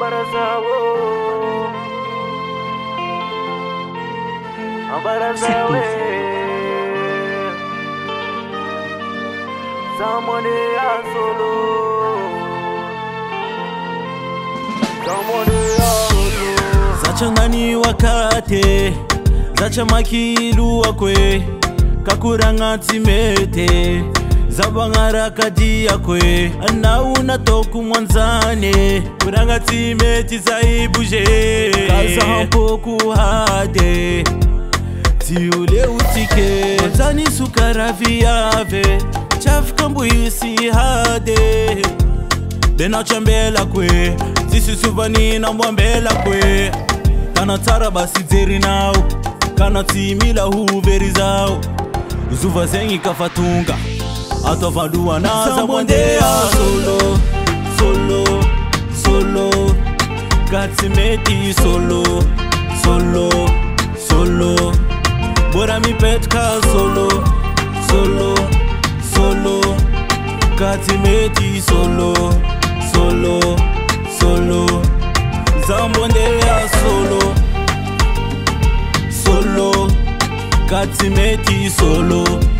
ambara zavo ambara zawe zamone yasolo zachangani wakate zachamakiluwakwe kakurangatsimete zabagnarakadiako e anaonatoko moanzany bragna tsy mety zaiboze aakoko hady ty oleo tike anysokaravyave tsafika mboisy had benata ambelako e tsisisovaninamo ambela ko e kanatsara basy zerinao kana tsy mila hoveryzao zovazegny kafatonga atovaluwa naza mwandea solo solo solo katsimeti solo solo solo bora mipetka solo solo solo katsimeti solo solo solo zambondea solo solo katsimeti solo, solo.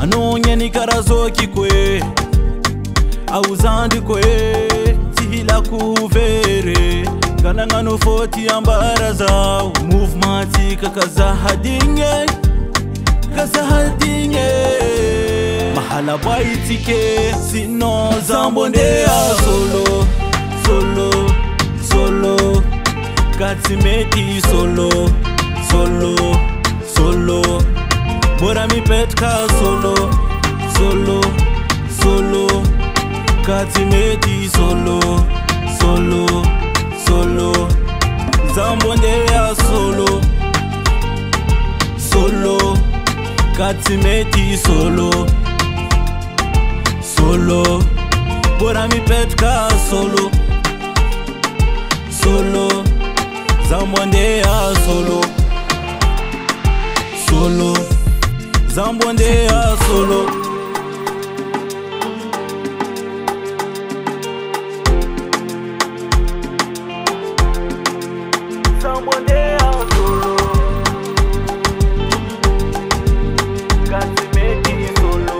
rranoneni karazokikoe auzandikoe tiila kovere kanagano fotiambaraza mouvemantikakaaaaimahaa eh. eh. baitike siozaboea ti metti solo, solo, solo Ora mi petca solo, solo, solo Cazzi metti solo, solo, solo Zambondea solo, solo Cazzi metti solo, solo Ora mi petca solo ọmọdé ọ̀sọ̀rọ̀. Kàtí méjì sòlò.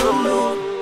sòlò.